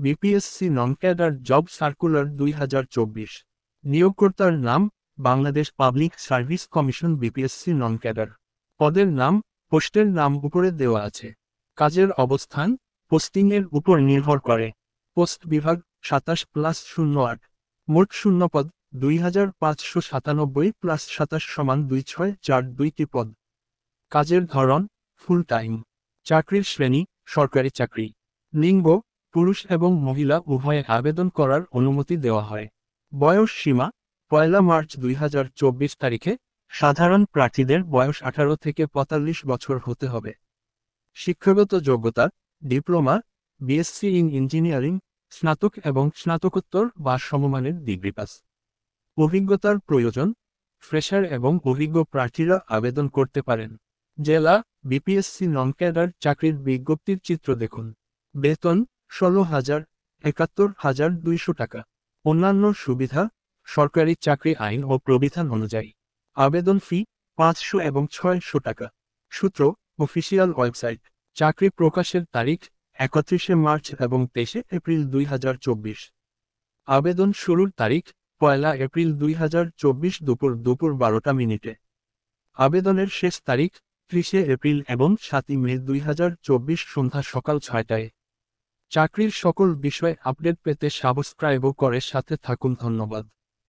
BPSC non cadre job circular দুই হাজার চব্বিশ। নিয়োগকর্তার নাম, Bangladesh public service commission BPSC non cadre পদের নাম, পোস্টের নাম উপরে দেওয়া আছে। কাজের অবস্থান, পোস্টিংয়ের উপর নির্ভর করে। পোস্ট বিভাগ সাতাশ প্লাস শূন্য আট। মোট শূন্য পদ, দুই হাজার পাঁচশো সাতানব্বই প্লাস সাতাশ সমান দুই ছয় চার দুইটি পদ। কাজের ধরন ফুল টাইম চাকরির শ্রেণি, সরকারি চাকরি। লিঙ্গ পুরুষ এবং মহিলা উভয়ে আবেদন করার অনুমতি দেওয়া হয়। বয়স সীমা, পয়লা মার্চ দুই তারিখে, সাধারণ প্রার্থীদের বয়স আঠারো থেকে পঁয়তাল্লিশ বছর হতে হবে। শিক্ষাগত যোগ্যতা, ডিপ্লোমা, বিএসসি ইন ইঞ্জিনিয়ারিং, স্নাতক এবং স্নাতকোত্তর বা সমমানের ডিগ্রি পাস। অভিজ্ঞতার প্রয়োজন, ফ্রেশার এবং অভিজ্ঞ প্রার্থীরা আবেদন করতে পারেন। জেলা, বিপিএসসি নন ক্যাডার চাকরির বিজ্ঞপ্তির চিত্র দেখুন। বেতন ষোলো হাজার, একাত্তর হাজার দুইশো টাকা। অন্যান্য সুবিধা, সরকারি চাকরি আইন ও প্রবিধান অনুযায়ী। আবেদন ফি, পাঁচশো এবং ছয়শো টাকা। সূত্র, অফিসিয়াল ওয়েবসাইট। চাকরি প্রকাশের তারিখ, একত্রিশে মার্চ এবং তেইশে এপ্রিল দুই হাজার চব্বিশ। আবেদন শুরুর তারিখ, পয়লা এপ্রিল দুই হাজার চব্বিশ দুপুর দুপুর বারোটা মিনিটে। আবেদনের শেষ তারিখ, ত্রিশে এপ্রিল এবং সাতই মে দুই হাজার চব্বিশ সন্ধ্যা সকাল ছয়টায়। চাকরির সকল বিষয়ে আপডেট পেতে সাবস্ক্রাইবও করে সাথে থাকুন ধন্যবাদ।